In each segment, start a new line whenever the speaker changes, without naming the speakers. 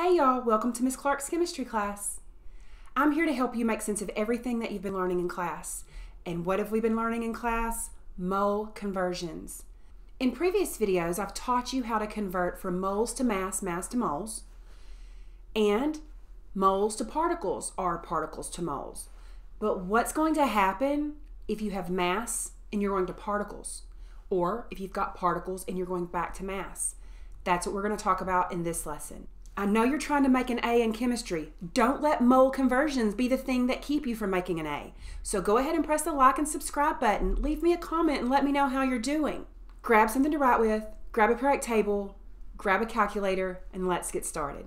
Hey y'all, welcome to Miss Clarke's chemistry class. I'm here to help you make sense of everything that you've been learning in class. And what have we been learning in class? Mole conversions. In previous videos, I've taught you how to convert from moles to mass, mass to moles, and moles to particles or particles to moles. But what's going to happen if you have mass and you're going to particles? Or if you've got particles and you're going back to mass? That's what we're going to talk about in this lesson. I know you're trying to make an A in chemistry. Don't let mole conversions be the thing that keep you from making an A. So go ahead and press the like and subscribe button. Leave me a comment and let me know how you're doing. Grab something to write with, grab a periodic table, grab a calculator, and let's get started.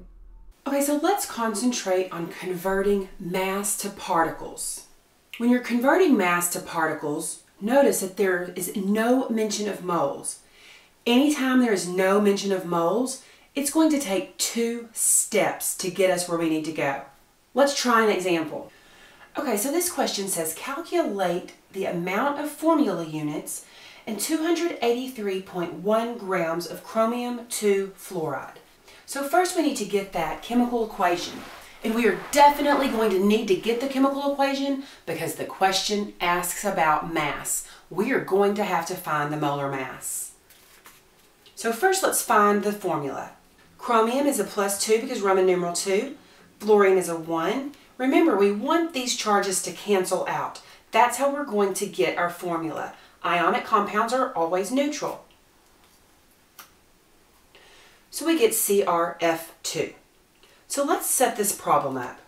Okay, so let's concentrate on converting mass to particles. When you're converting mass to particles, notice that there is no mention of moles. Anytime there is no mention of moles, it's going to take two steps to get us where we need to go. Let's try an example. Okay, so this question says calculate the amount of formula units and 283.1 grams of chromium 2 fluoride. So first we need to get that chemical equation. And we are definitely going to need to get the chemical equation because the question asks about mass. We are going to have to find the molar mass. So first let's find the formula. Chromium is a plus 2 because Roman numeral 2. Fluorine is a 1. Remember, we want these charges to cancel out. That's how we're going to get our formula. Ionic compounds are always neutral. So we get CrF2. So let's set this problem up.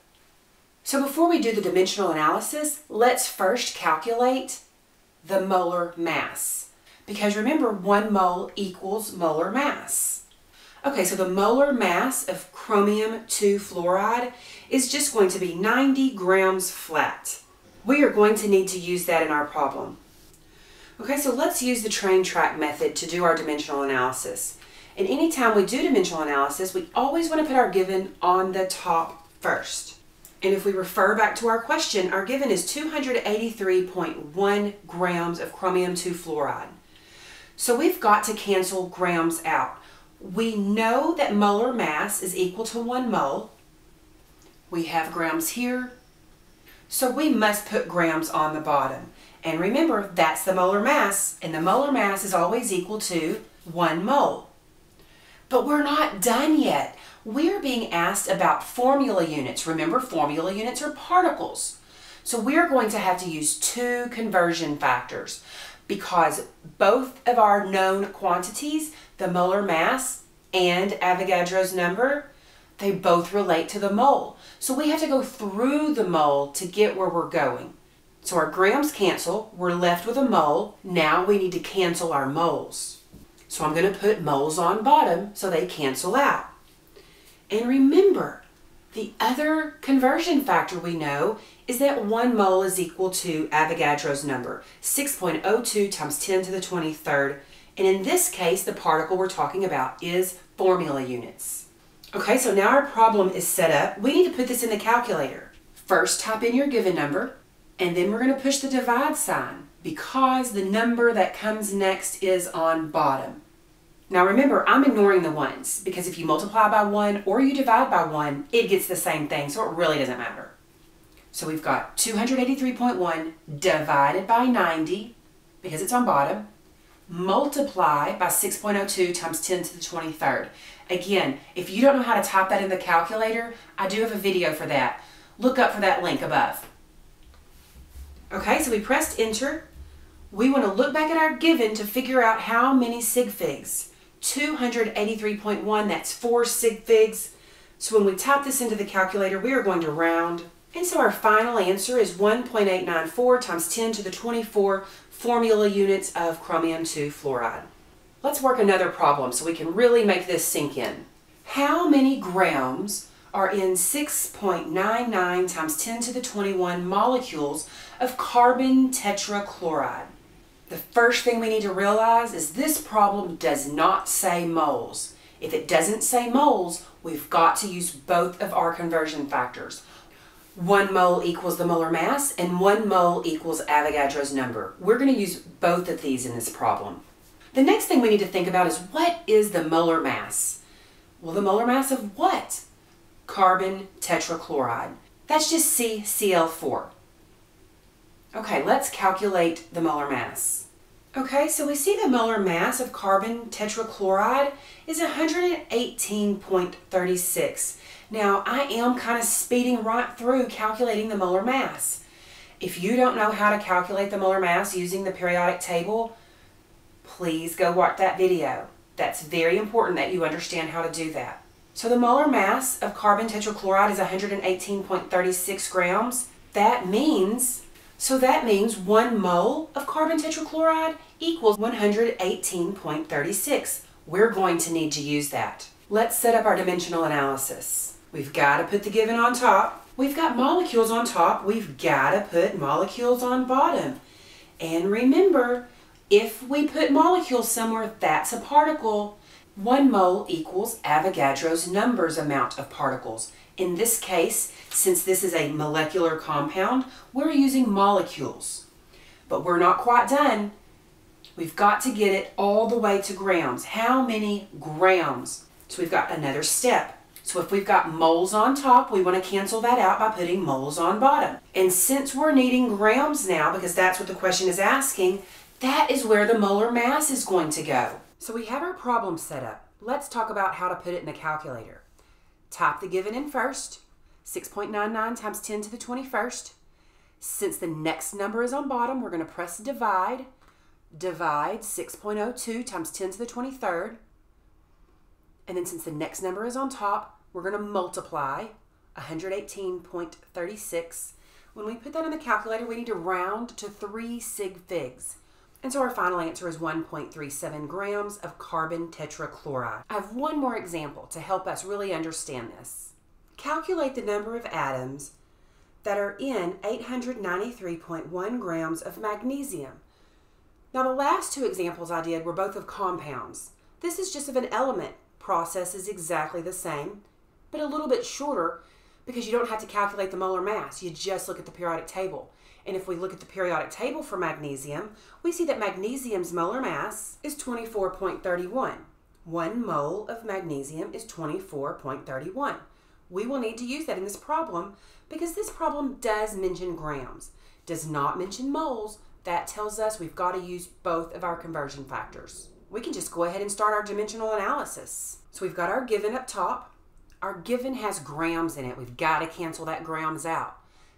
So before we do the dimensional analysis, let's first calculate the molar mass. Because remember, one mole equals molar mass. Okay, so the molar mass of chromium 2 fluoride is just going to be 90 grams flat. We are going to need to use that in our problem. Okay, so let's use the train track method to do our dimensional analysis. And anytime we do dimensional analysis, we always want to put our given on the top first. And if we refer back to our question, our given is 283.1 grams of chromium 2 fluoride. So we've got to cancel grams out. We know that molar mass is equal to one mole. We have grams here. So we must put grams on the bottom. And remember, that's the molar mass, and the molar mass is always equal to one mole. But we're not done yet. We're being asked about formula units. Remember, formula units are particles. So we're going to have to use two conversion factors because both of our known quantities, the molar mass and Avogadro's number, they both relate to the mole. So we have to go through the mole to get where we're going. So our grams cancel, we're left with a mole. Now we need to cancel our moles. So I'm going to put moles on bottom so they cancel out. And remember, the other conversion factor we know is that one mole is equal to Avogadro's number, 6.02 times 10 to the 23rd. And in this case, the particle we're talking about is formula units. Okay, so now our problem is set up. We need to put this in the calculator. First, type in your given number, and then we're going to push the divide sign because the number that comes next is on bottom. Now remember, I'm ignoring the ones because if you multiply by 1 or you divide by 1, it gets the same thing, so it really doesn't matter. So we've got 283.1 divided by 90, because it's on bottom, multiply by 6.02 times 10 to the 23rd. Again, if you don't know how to type that in the calculator, I do have a video for that. Look up for that link above. Okay, so we pressed enter. We want to look back at our given to figure out how many sig figs. 283.1, that's four sig figs. So when we type this into the calculator, we are going to round and so our final answer is 1.894 times 10 to the 24 formula units of chromium 2 fluoride. Let's work another problem so we can really make this sink in. How many grams are in 6.99 times 10 to the 21 molecules of carbon tetrachloride? The first thing we need to realize is this problem does not say moles. If it doesn't say moles, we've got to use both of our conversion factors one mole equals the molar mass and one mole equals Avogadro's number. We're going to use both of these in this problem. The next thing we need to think about is what is the molar mass? Well, the molar mass of what? carbon tetrachloride. That's just CCl4. Okay, let's calculate the molar mass. Okay, so we see the molar mass of carbon tetrachloride is 118.36. Now, I am kind of speeding right through calculating the molar mass. If you don't know how to calculate the molar mass using the periodic table, please go watch that video. That's very important that you understand how to do that. So the molar mass of carbon tetrachloride is 118.36 grams. That means so that means one mole of carbon tetrachloride equals 118.36. We're going to need to use that. Let's set up our dimensional analysis. We've got to put the given on top. We've got molecules on top. We've got to put molecules on bottom. And remember, if we put molecules somewhere, that's a particle. One mole equals Avogadro's numbers amount of particles. In this case, since this is a molecular compound, we're using molecules. But we're not quite done. We've got to get it all the way to grams. How many grams? So we've got another step. So if we've got moles on top, we want to cancel that out by putting moles on bottom. And since we're needing grams now, because that's what the question is asking, that is where the molar mass is going to go. So we have our problem set up. Let's talk about how to put it in the calculator. Type the given in first, 6.99 times 10 to the 21st. Since the next number is on bottom, we're going to press divide. Divide 6.02 times 10 to the 23rd. And then since the next number is on top, we're going to multiply 118.36. When we put that in the calculator, we need to round to 3 sig figs. And so our final answer is 1.37 grams of carbon tetrachloride. I have one more example to help us really understand this. Calculate the number of atoms that are in 893.1 grams of magnesium. Now the last two examples I did were both of compounds. This is just of an element. Process is exactly the same, but a little bit shorter because you don't have to calculate the molar mass. You just look at the periodic table. And if we look at the periodic table for magnesium, we see that magnesium's molar mass is 24.31. One mole of magnesium is 24.31. We will need to use that in this problem because this problem does mention grams, does not mention moles. That tells us we've got to use both of our conversion factors. We can just go ahead and start our dimensional analysis. So we've got our given up top. Our given has grams in it. We've got to cancel that grams out.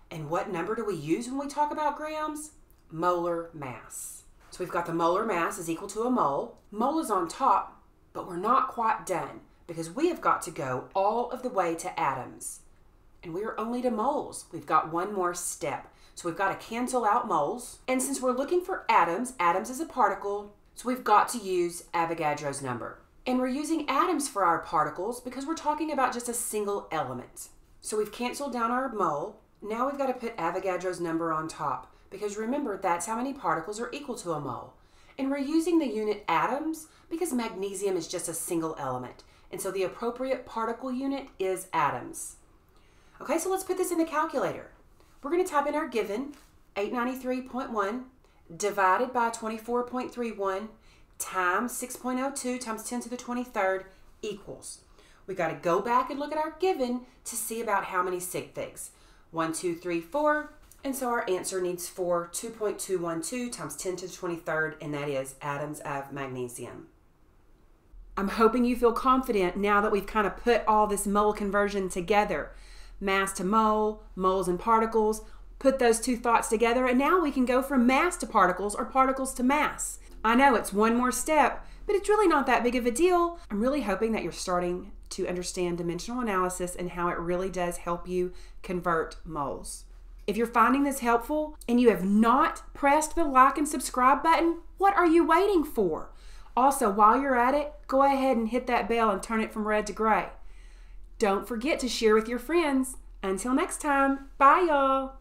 And what number do we use when we talk about grams? Molar mass. So we've got the molar mass is equal to a mole. Mole is on top, but we're not quite done because we have got to go all of the way to atoms. And we are only to moles. We've got one more step. So we've got to cancel out moles. And since we're looking for atoms, atoms is a particle, so we've got to use Avogadro's number. And we're using atoms for our particles because we're talking about just a single element. So we've canceled down our mole. Now we've got to put Avogadro's number on top because remember that's how many particles are equal to a mole. And we're using the unit atoms because magnesium is just a single element. And so the appropriate particle unit is atoms. Okay, so let's put this in the calculator. We're going to type in our given, 893.1 divided by 24.31 times 6.02 times 10 to the 23rd equals. We got to go back and look at our given to see about how many sig figs. 1, 2, 3, 4. And so our answer needs 4, 2.212 times 10 to the 23rd, and that is atoms of magnesium. I'm hoping you feel confident now that we've kind of put all this mole conversion together. Mass to mole, moles and particles, put those two thoughts together, and now we can go from mass to particles or particles to mass. I know it's one more step, but it's really not that big of a deal. I'm really hoping that you're starting to understand dimensional analysis and how it really does help you convert moles. If you're finding this helpful and you have not pressed the like and subscribe button, what are you waiting for? Also, while you're at it, go ahead and hit that bell and turn it from red to gray. Don't forget to share with your friends. Until next time, bye y'all.